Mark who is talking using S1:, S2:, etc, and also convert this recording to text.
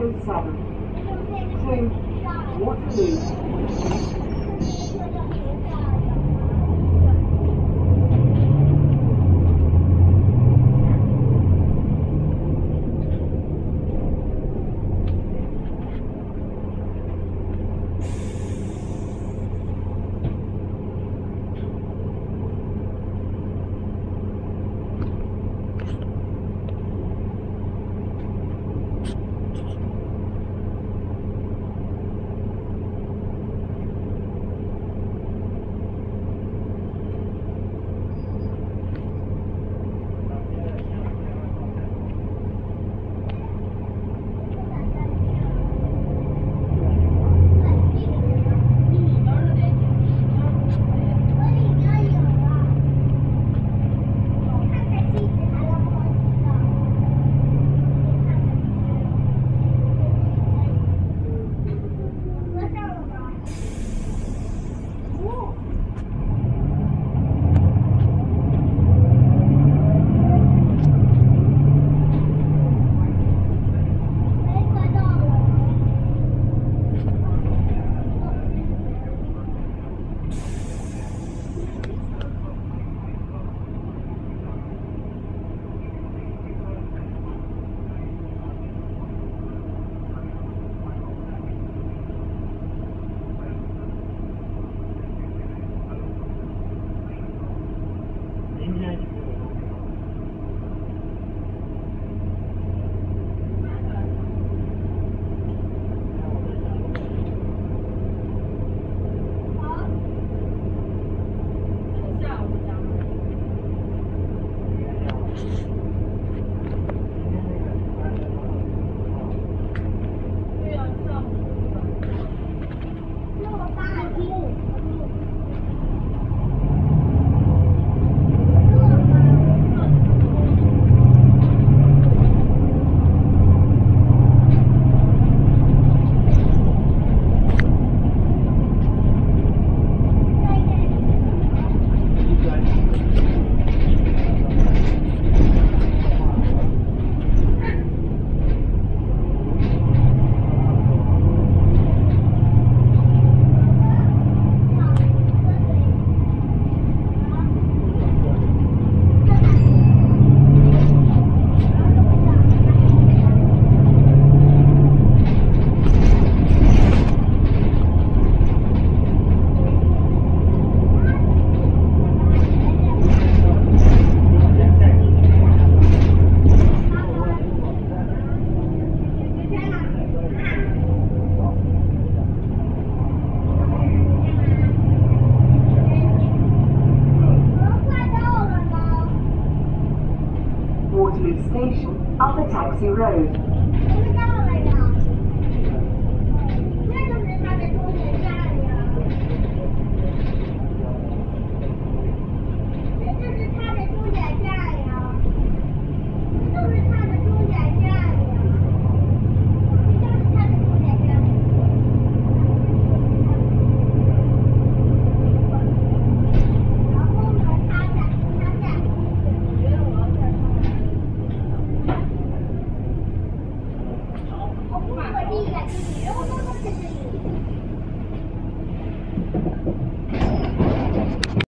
S1: seven to Waterloo. Station, Upper Taxi Road.